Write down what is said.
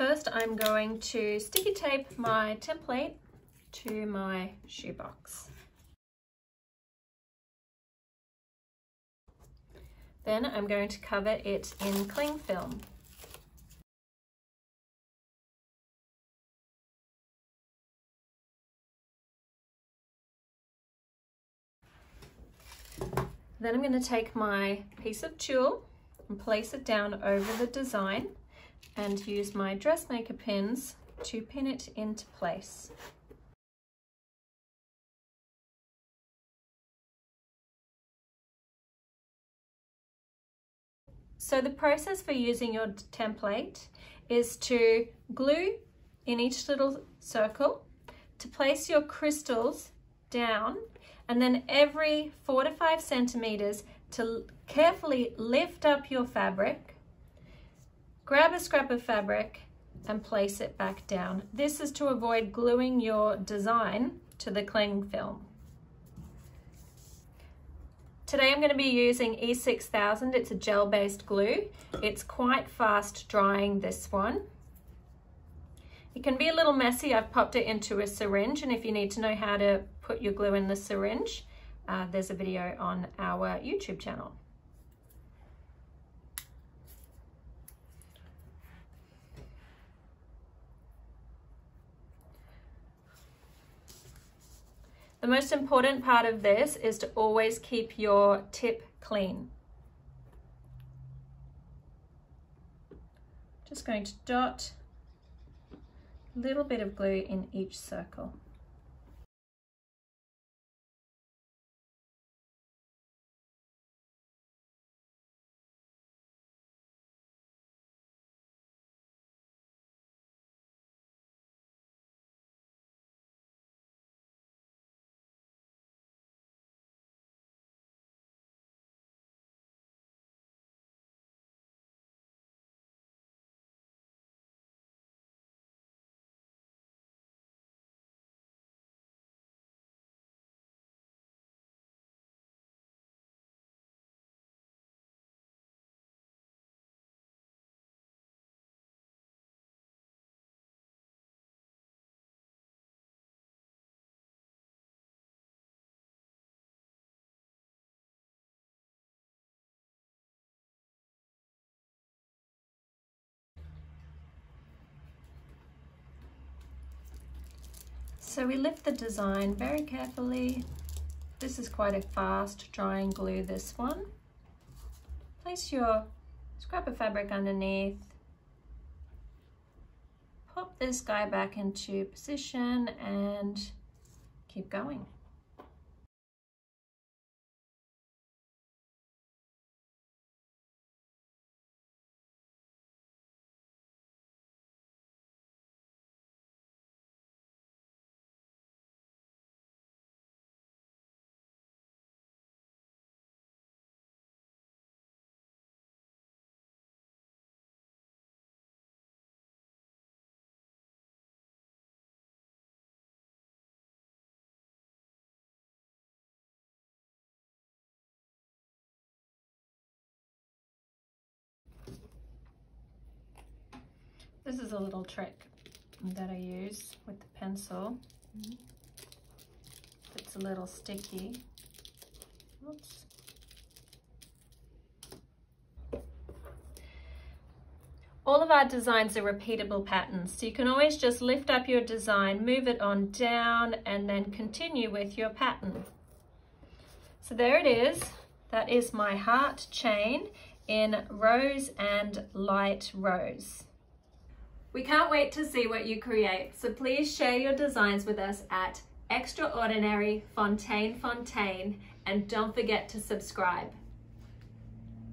First, I'm going to sticky tape my template to my shoebox. Then I'm going to cover it in cling film. Then I'm going to take my piece of tulle and place it down over the design and use my dressmaker pins to pin it into place. So the process for using your template is to glue in each little circle, to place your crystals down, and then every four to five centimeters to carefully lift up your fabric, grab a scrap of fabric and place it back down. This is to avoid gluing your design to the cling film. Today I'm going to be using E6000. It's a gel-based glue. It's quite fast drying this one. It can be a little messy. I've popped it into a syringe and if you need to know how to put your glue in the syringe, uh, there's a video on our YouTube channel. Most important part of this is to always keep your tip clean. Just going to dot a little bit of glue in each circle. So we lift the design very carefully. This is quite a fast drying glue, this one. Place your scrap of fabric underneath. Pop this guy back into position and keep going. This is a little trick that I use with the pencil. It's a little sticky. Oops. All of our designs are repeatable patterns, so you can always just lift up your design, move it on down, and then continue with your pattern. So there it is. That is my heart chain in rose and light rose. We can't wait to see what you create, so please share your designs with us at Extraordinary Fontaine Fontaine and don't forget to subscribe.